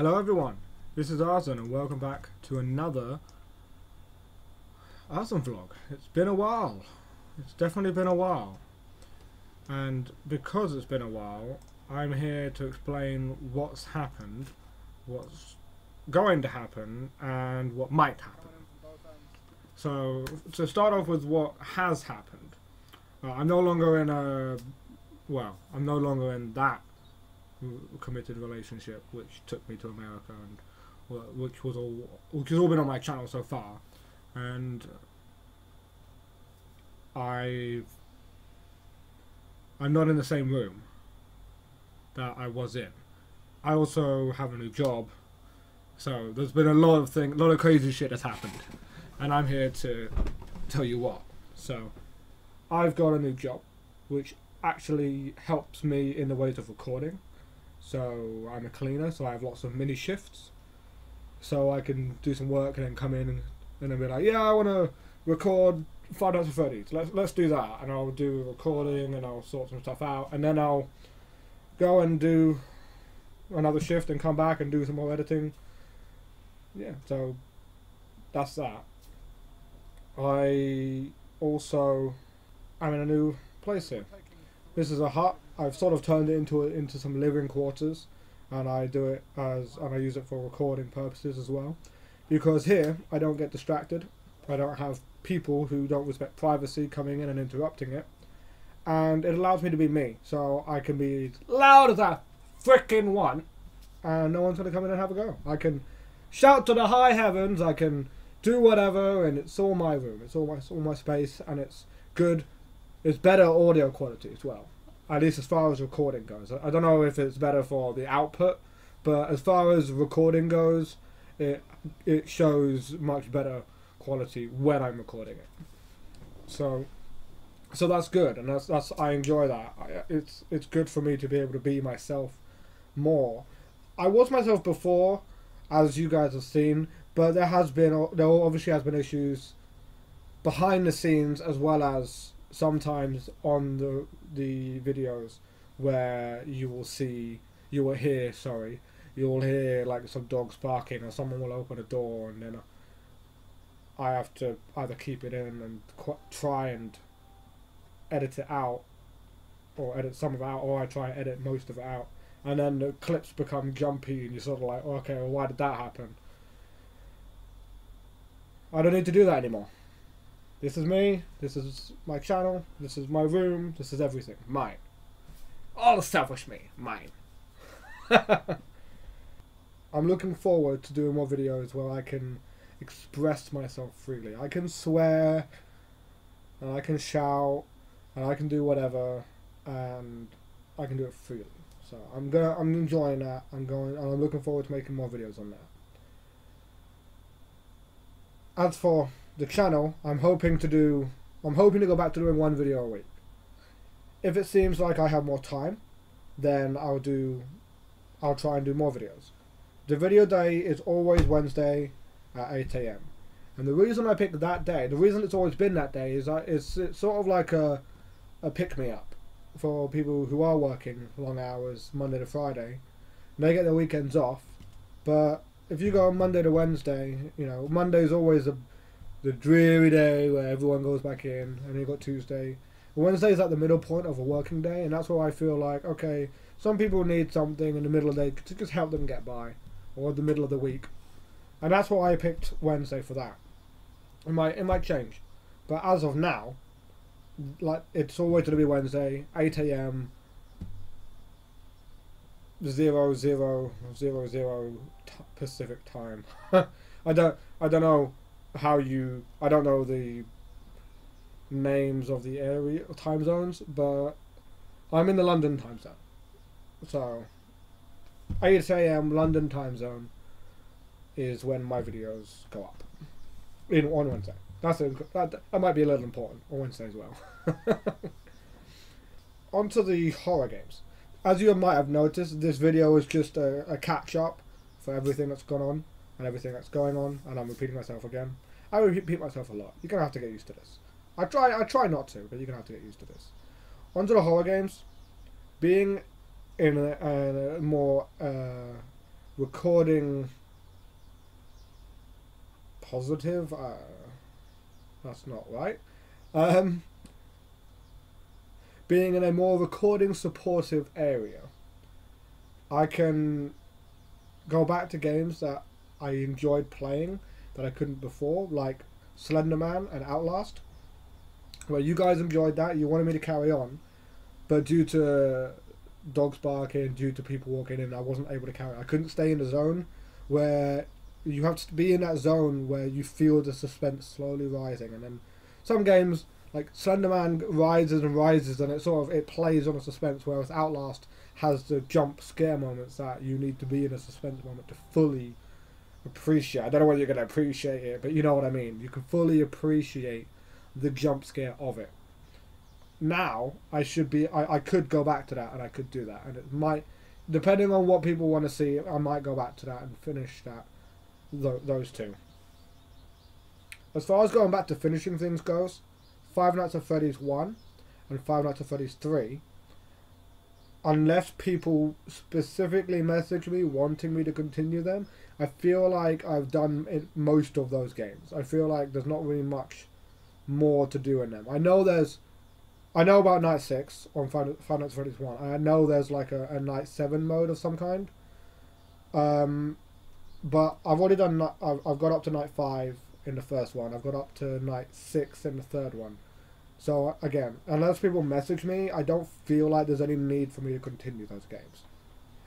Hello everyone, this is Arzen and welcome back to another Arzen vlog. It's been a while. It's definitely been a while. And because it's been a while, I'm here to explain what's happened, what's going to happen, and what might happen. So, to start off with what has happened, uh, I'm no longer in a, well, I'm no longer in that committed relationship, which took me to America, and which was all, which has all been on my channel so far, and I, I'm not in the same room that I was in. I also have a new job, so there's been a lot of thing, a lot of crazy shit has happened, and I'm here to tell you what. So, I've got a new job, which actually helps me in the ways of recording. So I'm a cleaner, so I have lots of mini shifts. So I can do some work and then come in and, and then be like, yeah, I want to record Five Nights at Freddy's. Let's let's do that, and I'll do a recording and I'll sort some stuff out, and then I'll go and do another shift and come back and do some more editing. Yeah, so that's that. I also am in a new place here. This is a hut. I've sort of turned it into a, into some living quarters, and I do it as and I use it for recording purposes as well, because here I don't get distracted. I don't have people who don't respect privacy coming in and interrupting it, and it allows me to be me. So I can be loud as I freaking want, and no one's gonna come in and have a go. I can shout to the high heavens. I can do whatever, and it's all my room. It's all my it's all my space, and it's good it's better audio quality as well. At least as far as recording goes. I don't know if it's better for the output, but as far as recording goes, it it shows much better quality when I'm recording it. So so that's good, and that's that's I enjoy that. I, it's it's good for me to be able to be myself more. I was myself before, as you guys have seen, but there has been there obviously has been issues behind the scenes as well as sometimes on the the videos where you will see you will hear sorry you will hear like some dogs barking or someone will open a door and then I have to either keep it in and qu- try and edit it out or edit some of it out or I try and edit most of it out. And then the clips become jumpy and you're sort of like okay well why did that happen? I don't need to do that anymore this is me. This is my channel. This is my room. This is everything. Mine. All the stuff selfish me. Mine. I'm looking forward to doing more videos where I can express myself freely. I can swear, and I can shout, and I can do whatever, and I can do it freely. So I'm gonna, I'm enjoying that. I'm going, and I'm looking forward to making more videos on that. As for the channel, I'm hoping to do, I'm hoping to go back to doing one video a week. If it seems like I have more time, then I'll do, I'll try and do more videos. The video day is always Wednesday at 8 a.m. And the reason I picked that day, the reason it's always been that day is that it's, it's sort of like a, a pick-me-up for people who are working long hours Monday to Friday. They get their weekends off, but if you go on Monday to Wednesday, you know, Monday's always a the dreary day where everyone goes back in, and you got Tuesday. Wednesday is like the middle point of a working day, and that's where I feel like okay, some people need something in the middle of the day to just help them get by, or the middle of the week, and that's why I picked Wednesday for that. It might it might change, but as of now, like it's always going to be Wednesday, eight a.m. Zero zero zero zero Pacific time. I don't I don't know how you I don't know the names of the area time zones, but I'm in the London time zone. So 8 a.m. London time zone is when my videos go up in on Wednesday. That's a, that, that might be a little important on Wednesday as well. on to the horror games. As you might have noticed, this video is just a, a catch up for everything that's gone on and everything that's going on, and I'm repeating myself again. I repeat myself a lot. You're gonna have to get used to this. I try, I try not to, but you're gonna have to get used to this. Onto the horror games. Being in a, a more uh, recording positive. Uh, that's not right. Um, being in a more recording supportive area, I can go back to games that I enjoyed playing that I couldn't before, like Slenderman and Outlast. Well, you guys enjoyed that. You wanted me to carry on, but due to dogs barking, due to people walking in, I wasn't able to carry. I couldn't stay in the zone where you have to be in that zone where you feel the suspense slowly rising, and then some games like Slenderman rises and rises, and it sort of it plays on a suspense, whereas Outlast has the jump scare moments that you need to be in a suspense moment to fully appreciate. I don't know whether you're going to appreciate it, but you know what I mean. You can fully appreciate the jump scare of it. Now I should be. I, I could go back to that, and I could do that, and it might, depending on what people want to see, I might go back to that and finish that. Th- those two. As far as going back to finishing things goes, Five Nights at Freddy's 1 and Five Nights at Freddy's 3, unless people specifically message me wanting me to continue them, I feel like I've done it, most of those games. I feel like there's not really much more to do in them. I know there's. I know about Night 6 on Final, Five Freddy's 1. I know there's like a, a Night 7 mode of some kind. Um, but I've already done. I've, I've got up to Night 5 in the first one. I've got up to night six in the third one. So again, unless people message me, I don't feel like there's any need for me to continue those games.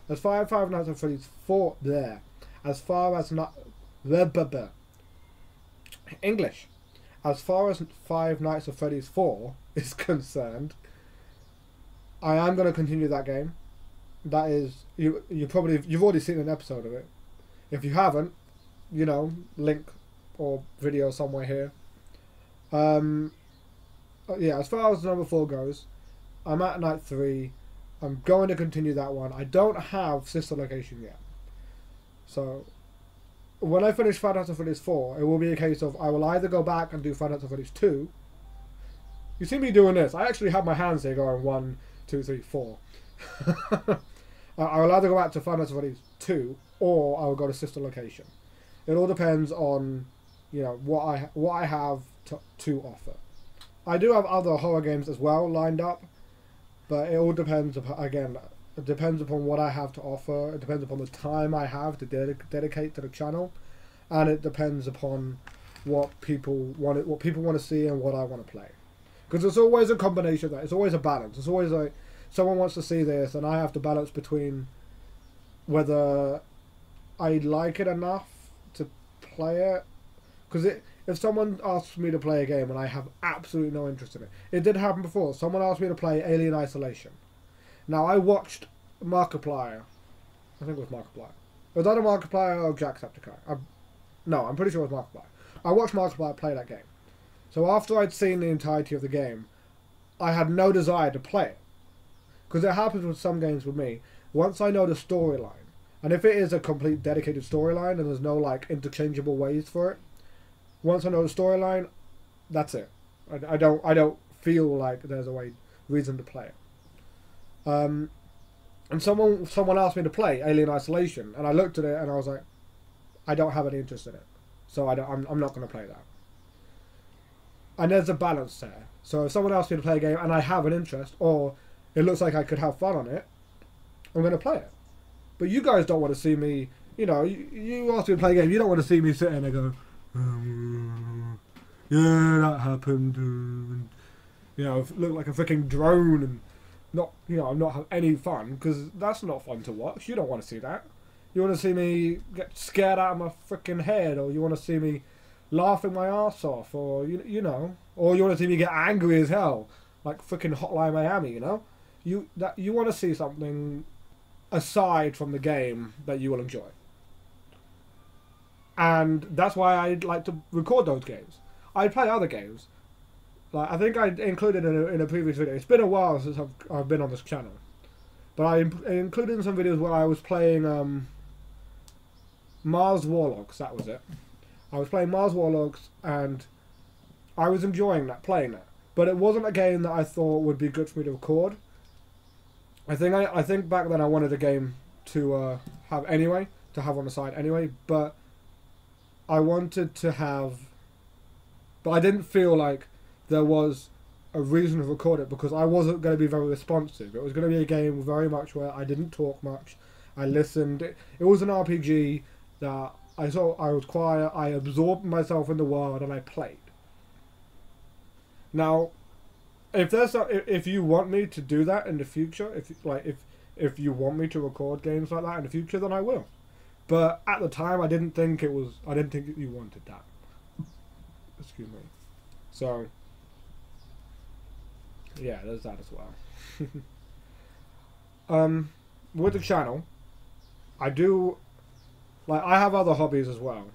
As far as Five Nights at Freddy's four there, as far as not English, as far as Five Nights at Freddy's four is concerned, I am going to continue that game. That is you. You probably you've already seen an episode of it. If you haven't, you know, link or video somewhere here. Um, Uh, yeah, as far as number four goes, I'm at night three. I'm going to continue that one. I don't have sister location yet. So, when I finish Final Fantasy Freddy's 4, it will be a case of I will either go back and do Final Fantasy Freddy's 2. You see me doing this. I actually have my hands here going 1, 2, 3, 4. I will either go back to Final Fantasy Freddy's 2 or I will go to sister location. It all depends on you know what I what I have to, to offer. I do have other horror games as well lined up, but it all depends upon, again. It depends upon what I have to offer. It depends upon the time I have to ded- dedicate to the channel, and it depends upon what people want it, what people want to see and what I want to play. Because it's always a combination. of That it's always a balance. It's always like someone wants to see this, and I have to balance between whether I like it enough to play it because if someone asks me to play a game and I have absolutely no interest in it, it did happen before. Someone asked me to play Alien Isolation. Now I watched Markiplier. I think it was Markiplier. Was that a Markiplier or Jacksepticeye? I, no, I'm pretty sure it was Markiplier. I watched Markiplier play that game. So after I'd seen the entirety of the game, I had no desire to play it. Because it happens with some games with me. Once I know the storyline, and if it is a complete dedicated storyline and there's no like interchangeable ways for it, once I know the storyline, that's it. I, I don't I don't feel like there's a way reason to play it. Um, and someone someone asked me to play Alien Isolation, and I looked at it and I was like, I don't have any interest in it, so I don't. I'm, I'm not going to play that. And there's a balance there. So if someone asks me to play a game and I have an interest, or it looks like I could have fun on it, I'm going to play it. But you guys don't want to see me. You know, you, you ask me to play a game. You don't want to see me sitting there go, yeah, that happened. And, you know, look like a freaking drone and not, you know, I'm not have any fun because that's not fun to watch. You don't want to see that. You want to see me get scared out of my freaking head, or you want to see me laughing my ass off, or you, you know, or you want to see me get angry as hell, like freaking Hotline Miami. You know, you that you want to see something aside from the game that you will enjoy and that's why I like to record those games. I play other games. Like I think I included in a, in a previous video. It's been a while since I've, I've been on this channel, but I, included in some videos where I was playing um, Mars Warlocks. That was it. I was playing Mars Warlocks, and I was enjoying that playing that. But it wasn't a game that I thought would be good for me to record. I think I, I think back then I wanted a game to uh, have anyway to have on the side anyway. But I wanted to have, but I didn't feel like there was a reason to record it because I wasn't going to be very responsive. It was going to be a game very much where I didn't talk much. I listened. It, it was an RPG that I saw. I was quiet. I absorbed myself in the world and I played. Now, if there's a, if, if you want me to do that in the future, if like if if you want me to record games like that in the future, then I will. But at the time, I didn't think it was. I didn't think you wanted that. Excuse me. So yeah, there's that as well. um, with the channel, I do like I have other hobbies as well.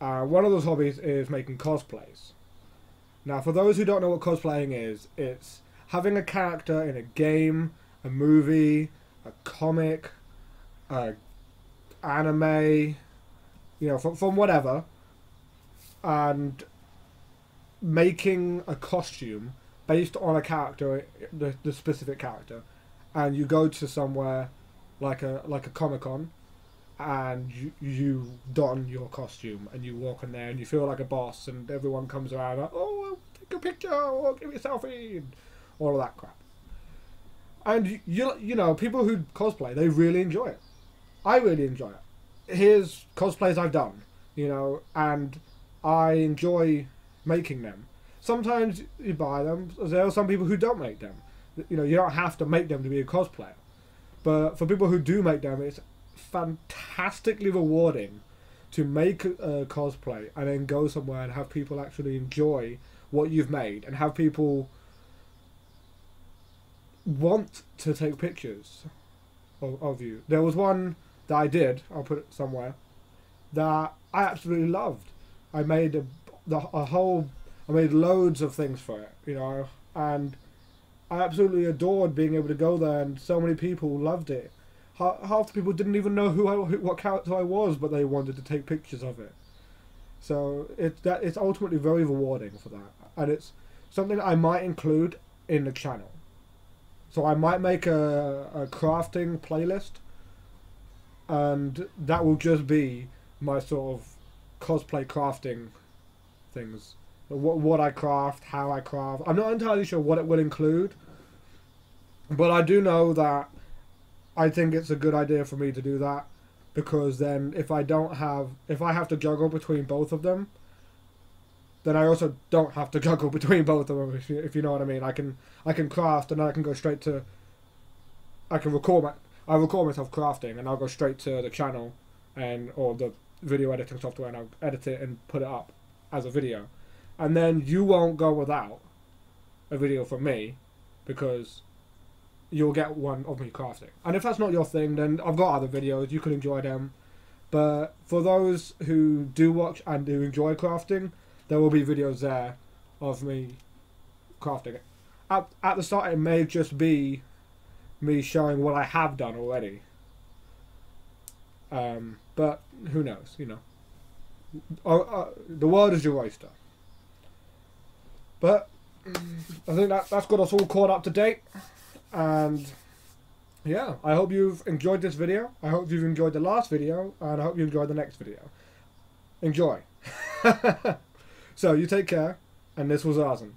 Uh, one of those hobbies is making cosplays. Now, for those who don't know what cosplaying is, it's having a character in a game, a movie, a comic, a anime, you know, from, from whatever, and making a costume based on a character, the, the specific character, and you go to somewhere like a like a comic con, and you, you don your costume and you walk in there and you feel like a boss, and everyone comes around like, oh, take a picture or give me a selfie, and all of that crap. And you you know people who cosplay they really enjoy it. I really enjoy it. Here's cosplays I've done, you know, and I enjoy making them sometimes you buy them. There are some people who don't make them. You know, you don't have to make them to be a cosplayer. But for people who do make them, it's fantastically rewarding to make a cosplay and then go somewhere and have people actually enjoy what you've made and have people want to take pictures of, of you. There was one that I did, I'll put it somewhere, that I absolutely loved. I made a, the, a whole I made loads of things for it, you know, and I absolutely adored being able to go there, and so many people loved it. Half the people didn't even know who I, what character I was, but they wanted to take pictures of it. So it's that it's ultimately very rewarding for that, and it's something I might include in the channel. So I might make a, a crafting playlist, and that will just be my sort of cosplay crafting things what what I craft, how I craft. I'm not entirely sure what it will include, but I do know that I think it's a good idea for me to do that because then if I don't have if I have to juggle between both of them, then I also don't have to juggle between both of them. If you, if you know what I mean, I can I can craft and I can go straight to. I can record my I record myself crafting and I'll go straight to the channel, and or the video editing software and I'll edit it and put it up as a video and then you won't go without a video from me because you'll get one of me crafting. And if that's not your thing, then I've got other videos. You can enjoy them. But for those who do watch and do enjoy crafting, there will be videos there of me crafting it. At, at the start, it may just be me showing what I have done already. Um, but who knows, you know. Uh, uh, the world is your oyster. But I think that that's got us all caught up to date. And yeah, I hope you've enjoyed this video. I hope you've enjoyed the last video, and I hope you enjoyed the next video. Enjoy. so you take care, and this was awesome.